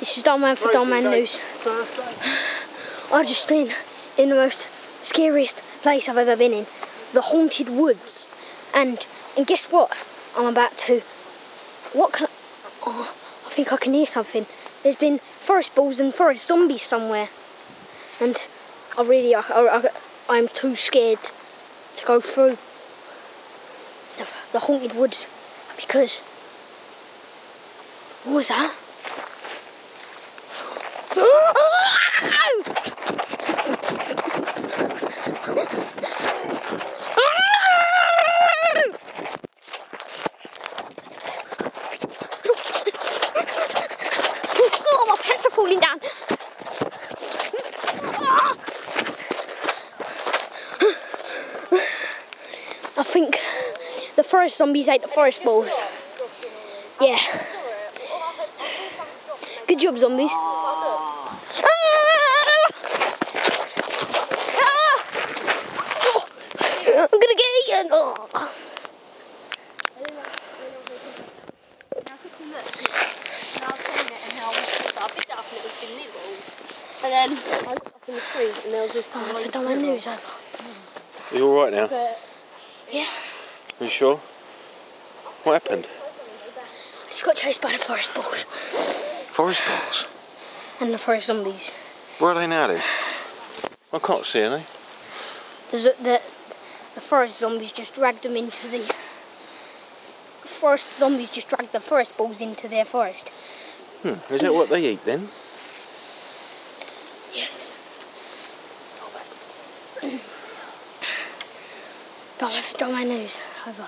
This is Man for Dollman News. I've just been in the most scariest place I've ever been in, the haunted woods. And and guess what? I'm about to. What can? I, oh, I think I can hear something. There's been forest bulls and forest zombies somewhere, and I really I, I, I'm too scared to go through the, the haunted woods because what was that? Oh, my pants are falling down. I think the forest zombies ate the forest bulls. Yeah. Good job, zombies. Ah! I'm gonna get eaten. Oh. And then I looked up in the trees and there was this Oh, I've done my news over. Are you alright now? But Yeah. Are you sure? What happened? I just got chased by the forest bulls Forest bulls. and the forest zombies. Where are they now then? I can't see any. There's a, the the forest zombies just dragged them into the forest zombies just dragged the forest bulls into their forest. Hmm. Is that what they eat then? Yes. Don't, don't my news. Over.